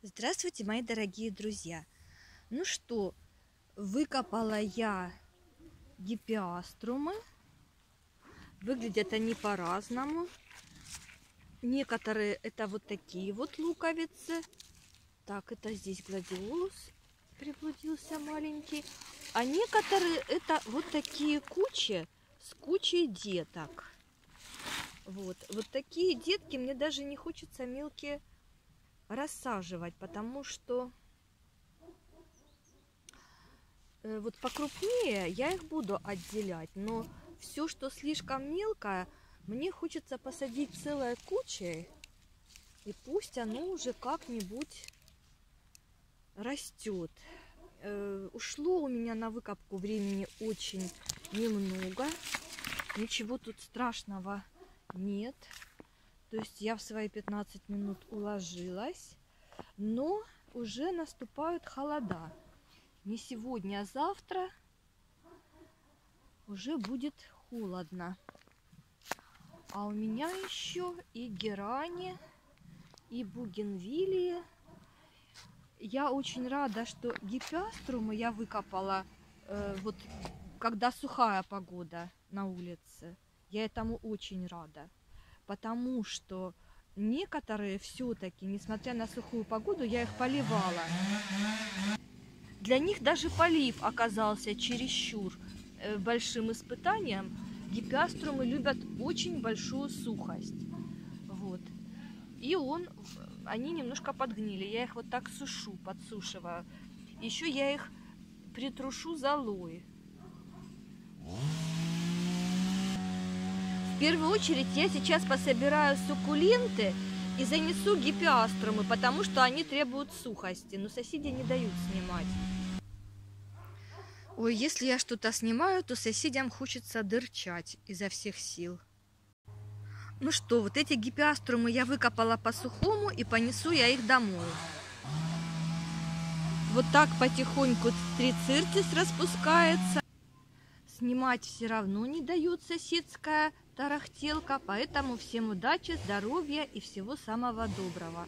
Здравствуйте, мои дорогие друзья! Ну что, выкопала я гипиаструмы. Выглядят они по-разному. Некоторые это вот такие вот луковицы. Так, это здесь гладиолус приблудился маленький. А некоторые это вот такие кучи с кучей деток. Вот, вот такие детки мне даже не хочется мелкие рассаживать, потому что э, вот покрупнее я их буду отделять, но все, что слишком мелкое, мне хочется посадить целой кучей, и пусть оно уже как-нибудь растет. Э, ушло у меня на выкопку времени очень немного. Ничего тут страшного нет. То есть я в свои 15 минут уложилась, но уже наступают холода. Не сегодня, а завтра уже будет холодно. А у меня еще и герани, и бугенвилии. Я очень рада, что гипиаструмы я выкопала э, вот когда сухая погода на улице. Я этому очень рада потому что некоторые все-таки, несмотря на сухую погоду, я их поливала. Для них даже полив оказался чересчур э, большим испытанием. Гипиаструмы любят очень большую сухость. Вот. И он, они немножко подгнили. Я их вот так сушу, подсушиваю. Еще я их притрушу золой. В первую очередь я сейчас пособираю суккуленты и занесу гипиаструмы, потому что они требуют сухости, но соседи не дают снимать. Ой, если я что-то снимаю, то соседям хочется дырчать изо всех сил. Ну что, вот эти гипиаструмы я выкопала по сухому и понесу я их домой. Вот так потихоньку трицирцис распускается. Снимать все равно не дает соседская тарахтелка. Поэтому всем удачи, здоровья и всего самого доброго.